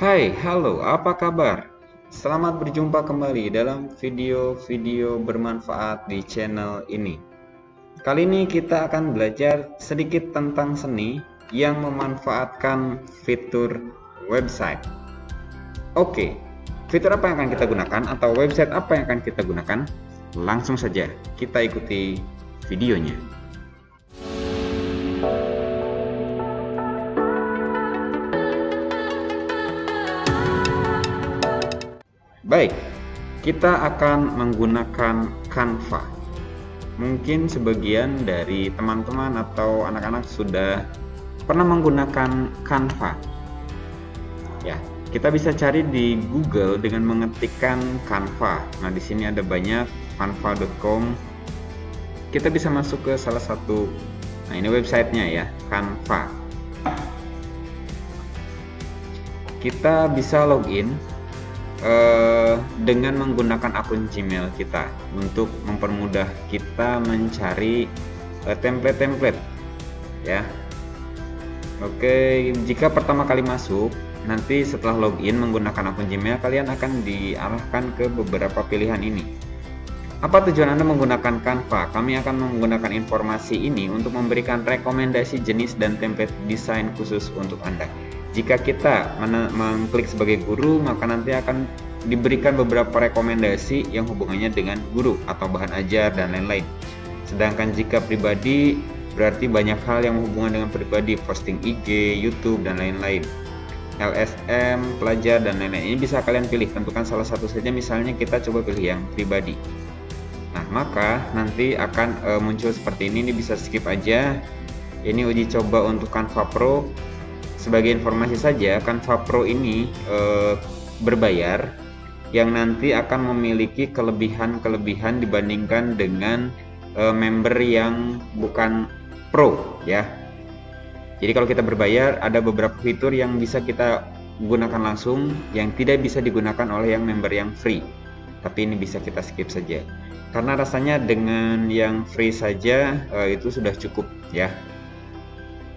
Hai, halo, apa kabar? Selamat berjumpa kembali dalam video-video bermanfaat di channel ini. Kali ini kita akan belajar sedikit tentang seni yang memanfaatkan fitur website. Oke, fitur apa yang akan kita gunakan atau website apa yang akan kita gunakan? Langsung saja kita ikuti videonya. Baik, kita akan menggunakan Canva. Mungkin sebagian dari teman-teman atau anak-anak sudah pernah menggunakan Canva. Ya, kita bisa cari di Google dengan mengetikkan Canva. Nah, di sini ada banyak canva.com. Kita bisa masuk ke salah satu Nah, ini websitenya ya, Canva. Kita bisa login uh, dengan menggunakan akun Gmail kita untuk mempermudah kita mencari eh, template-template uh, ya. Oke, jika pertama kali masuk, nanti setelah login menggunakan akun Gmail kalian akan diarahkan ke beberapa pilihan ini. Apa tujuan Anda menggunakan Canva? Kami akan menggunakan informasi ini untuk memberikan rekomendasi jenis dan template desain khusus untuk Anda. Jika kita mengklik sebagai guru, maka nanti akan diberikan beberapa rekomendasi yang hubungannya dengan guru atau bahan ajar dan lain-lain. Sedangkan jika pribadi, berarti banyak hal yang hubungan dengan pribadi, posting IG, YouTube, dan lain-lain. LSM, pelajar, dan lain-lain. Ini bisa kalian pilih, tentukan salah satu saja, misalnya kita coba pilih yang pribadi. Nah, maka nanti akan e, muncul seperti ini, ini bisa skip aja. Ini uji coba untuk Canva Pro sebagai informasi saja, Canva Pro ini e, berbayar yang nanti akan memiliki kelebihan-kelebihan dibandingkan dengan e, member yang bukan pro ya. Jadi kalau kita berbayar ada beberapa fitur yang bisa kita gunakan langsung yang tidak bisa digunakan oleh yang member yang free. Tapi ini bisa kita skip saja. Karena rasanya dengan yang free saja e, itu sudah cukup ya.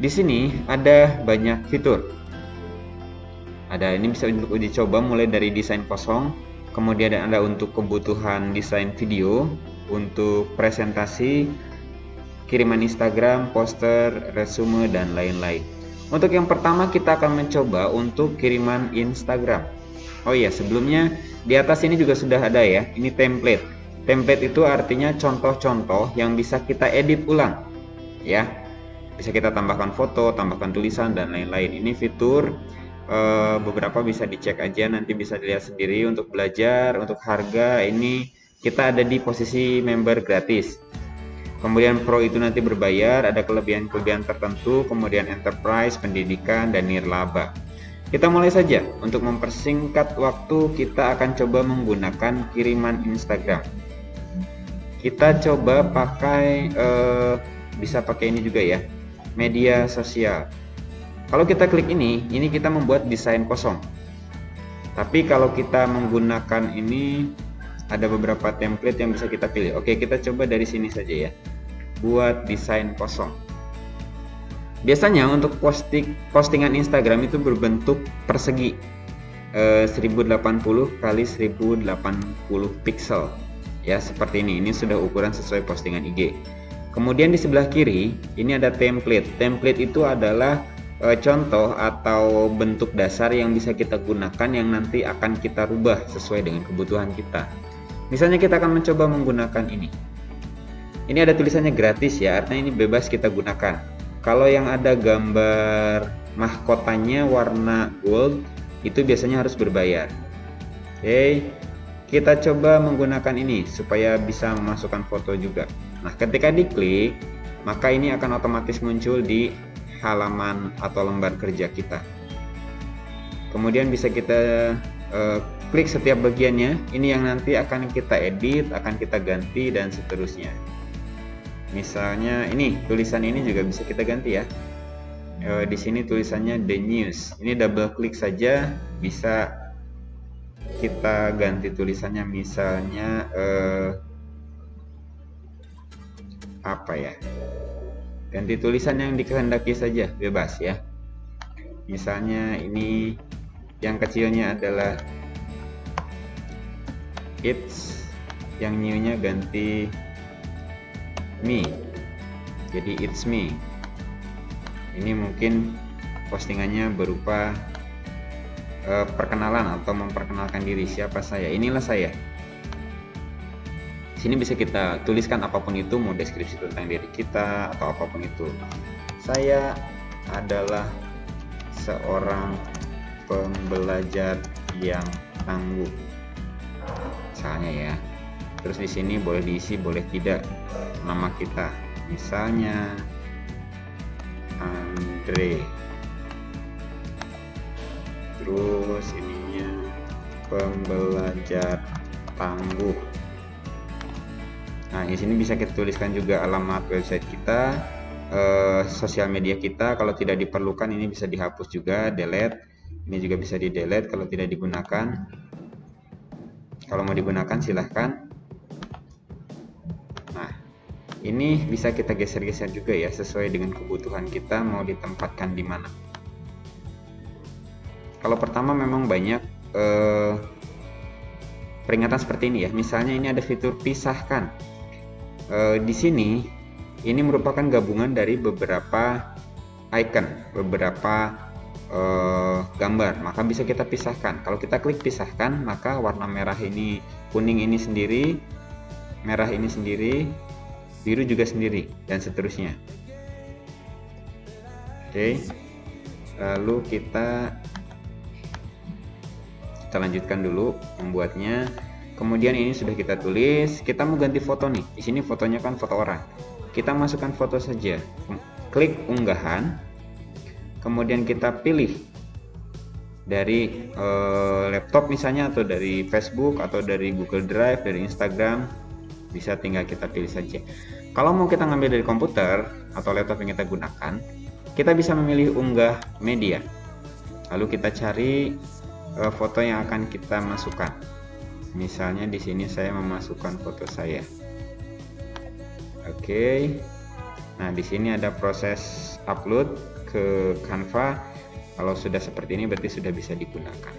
Di sini ada banyak fitur. Ada ini bisa untuk uji coba mulai dari desain kosong, kemudian ada untuk kebutuhan desain video, untuk presentasi, kiriman Instagram, poster, resume dan lain-lain. Untuk yang pertama kita akan mencoba untuk kiriman Instagram. Oh iya, sebelumnya di atas ini juga sudah ada ya. Ini template. Template itu artinya contoh-contoh yang bisa kita edit ulang. Ya, bisa kita tambahkan foto, tambahkan tulisan dan lain-lain. Ini fitur uh, beberapa bisa dicek aja nanti bisa dilihat sendiri untuk belajar, untuk harga ini kita ada di posisi member gratis. Kemudian pro itu nanti berbayar, ada kelebihan-kelebihan tertentu, kemudian enterprise, pendidikan dan nirlaba. Kita mulai saja. Untuk mempersingkat waktu, kita akan coba menggunakan kiriman Instagram. Kita coba pakai uh, bisa pakai ini juga ya media sosial. Kalau kita klik ini, ini kita membuat desain kosong. Tapi kalau kita menggunakan ini, ada beberapa template yang bisa kita pilih. Oke, kita coba dari sini saja ya. Buat desain kosong. Biasanya untuk posting postingan Instagram itu berbentuk persegi eh, 1080 kali 1080 pixel ya seperti ini. Ini sudah ukuran sesuai postingan IG. Kemudian di sebelah kiri ini ada template. Template itu adalah e, contoh atau bentuk dasar yang bisa kita gunakan yang nanti akan kita rubah sesuai dengan kebutuhan kita. Misalnya kita akan mencoba menggunakan ini. Ini ada tulisannya gratis ya, artinya ini bebas kita gunakan. Kalau yang ada gambar mahkotanya warna gold itu biasanya harus berbayar. Oke, kita coba menggunakan ini supaya bisa memasukkan foto juga. Nah, ketika diklik, maka ini akan otomatis muncul di halaman atau lembar kerja kita. Kemudian bisa kita uh, klik setiap bagiannya. Ini yang nanti akan kita edit, akan kita ganti dan seterusnya. Misalnya ini tulisan ini juga bisa kita ganti ya. Uh, di sini tulisannya the news. Ini double klik saja bisa kita ganti tulisannya misalnya uh, apa ya? Ganti tulisan yang dikehendaki saja bebas ya. Misalnya ini yang kecilnya adalah it's yang new-nya ganti me. Jadi it's me. Ini mungkin postingannya berupa uh, perkenalan atau memperkenalkan diri. Siapa saya? Inilah saya. Sini bisa kita tuliskan apa pun itu mau deskripsi tentang diri kita atau apa pun itu. Saya adalah seorang pembelajar yang tangguh. Misalnya ya. Terus di sini boleh diisi boleh tidak nama kita. Misalnya Andre terus ininya pembelajar tangguh. Nah di sini bisa kita tuliskan juga alamat website kita eh, sosial media kita. Kalau tidak diperlukan ini bisa dihapus juga delete. Ini juga bisa di delete kalau tidak digunakan. Kalau mau digunakan silahkan. Nah ini bisa kita geser-geser juga ya sesuai dengan kebutuhan kita mau ditempatkan di mana kalau pertama memang banyak eh, peringatan seperti ini ya. Misalnya ini ada fitur pisahkan. Eh, di sini ini merupakan gabungan dari beberapa icon beberapa uh, gambar. Maka bisa kita pisahkan. Kalau kita klik pisahkan maka warna merah ini kuning ini sendiri merah ini sendiri biru juga sendiri dan seterusnya. Oke. Lalu kita kita lanjutkan dulu membuatnya kemudian ini sudah kita tulis. Kita mau ganti foto nih. Di sini fotonya kan foto orang. Kita masukkan foto saja. Klik unggahan. Kemudian kita pilih dari uh, laptop misalnya atau dari Facebook atau dari Google Drive dari Instagram. Bisa tinggal kita pilih saja. Kalau mau kita ngambil dari komputer atau laptop yang kita gunakan kita bisa memilih unggah media. Lalu kita cari foto yang akan kita masukkan. Misalnya di sini saya memasukkan foto saya. Oke. Okay. nah di sini ada proses upload ke Canva. Kalau sudah seperti ini berarti sudah bisa digunakan.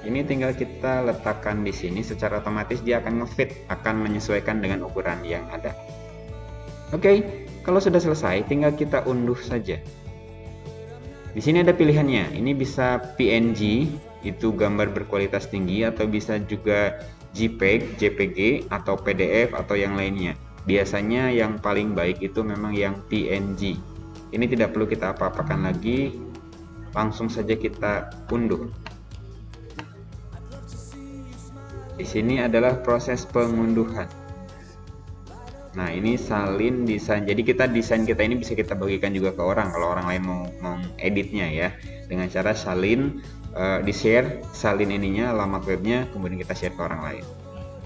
Ini tinggal kita letakkan di sini. Secara otomatis dia akan ngefit akan menyesuaikan dengan ukuran yang ada. Oke. Kalau sudah selesai tinggal kita unduh saja di sini ada pilihannya. Ini bisa PNG itu gambar berkualitas tinggi atau bisa juga JPEG, JPG atau PDF atau yang lainnya. Biasanya yang paling baik itu memang yang PNG ini tidak perlu kita apa-apakan lagi. Langsung saja kita unduh. Di sini adalah proses pengunduhan nah ini salin desain jadi kita desain kita ini bisa kita bagikan juga ke orang kalau orang lain mau mengeditnya ya dengan cara salin uh, di share salin ininya alamat webnya kemudian kita share ke orang lain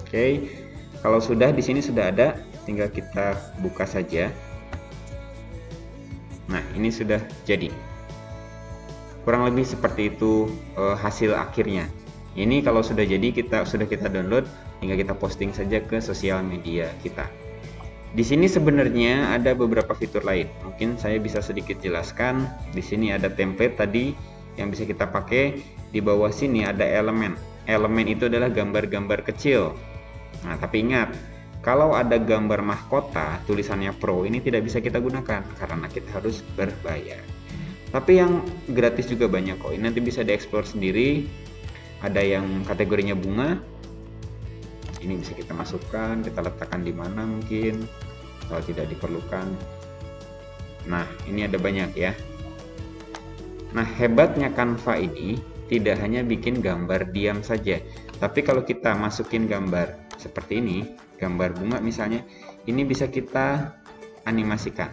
oke okay. kalau sudah di sini sudah ada tinggal kita buka saja Nah, ini sudah jadi. Kurang lebih seperti itu e, hasil akhirnya. Ini kalau sudah jadi kita sudah kita download, tinggal kita posting saja ke sosial media kita. Di sini sebenarnya ada beberapa fitur lain. Mungkin saya bisa sedikit jelaskan. Di sini ada template tadi yang bisa kita pakai. Di bawah sini ada elemen. Elemen itu adalah gambar-gambar kecil. Nah, tapi ingat, kalau ada gambar mahkota tulisannya pro ini tidak bisa kita gunakan karena kita harus berbayar. Tapi yang gratis juga banyak kok. Ini nanti bisa dieksplor sendiri. Ada yang kategorinya bunga. Ini bisa kita masukkan, kita letakkan di mana mungkin kalau tidak diperlukan. Nah, ini ada banyak ya. Nah, hebatnya Canva ini tidak hanya bikin gambar diam saja, tapi kalau kita masukin gambar seperti ini, gambar bunga misalnya ini bisa kita animasikan.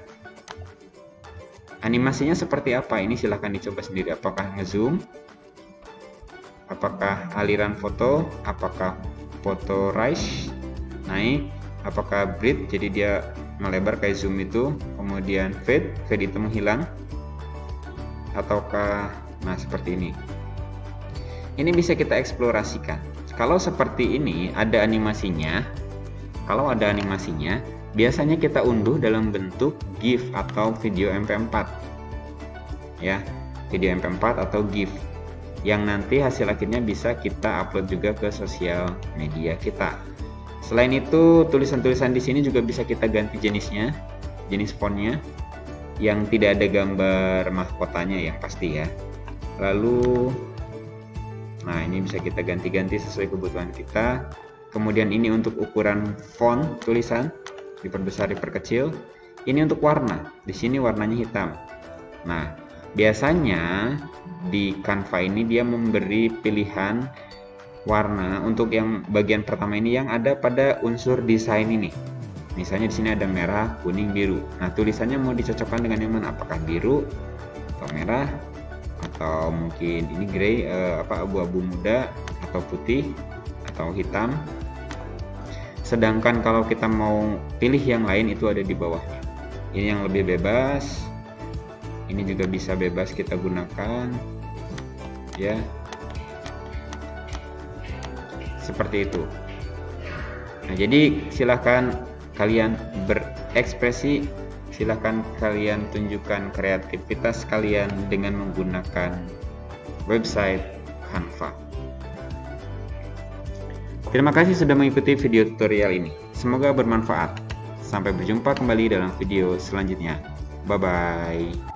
Animasinya seperti apa? Ini silahkan dicoba sendiri. Apakah ngezoom? Apakah aliran foto? Apakah foto rise naik apakah breed jadi dia melebar kayak zoom itu kemudian fade fade itu menghilang ataukah nah seperti ini ini bisa kita eksplorasikan kalau seperti ini ada animasinya kalau ada animasinya, biasanya kita unduh dalam bentuk GIF atau video MP4. Ya. video MP4 atau GIF yang nanti hasil akhirnya bisa kita upload juga ke sosial media kita. Selain itu, tulisan-tulisan di sini juga bisa kita ganti jenisnya, jenis fontnya yang tidak ada gambar mahkotanya yang pasti ya. Lalu nah ini bisa kita ganti-ganti sesuai kebutuhan kita. Kemudian ini untuk ukuran font tulisan diperbesar diperkecil. Ini untuk warna. Di sini warnanya hitam. Nah, biasanya di Canva ini dia memberi pilihan warna untuk yang bagian pertama ini yang ada pada unsur desain ini. Misalnya di sini ada merah, kuning, biru. Nah, tulisannya mau dicocokkan dengan yang mana? Apakah biru atau merah atau mungkin ini grey eh, apa abu-abu muda atau putih atau hitam. Sedangkan kalau kita mau pilih yang lain itu ada di bawahnya. Ini yang lebih bebas. Ini juga bisa bebas kita gunakan. Ya, seperti itu. Nah, jadi silahkan kalian berekspresi, silahkan kalian tunjukkan kreativitas kalian dengan menggunakan website Canva. Terima kasih sudah mengikuti video tutorial ini. Semoga bermanfaat. Sampai berjumpa kembali dalam video selanjutnya. Bye bye.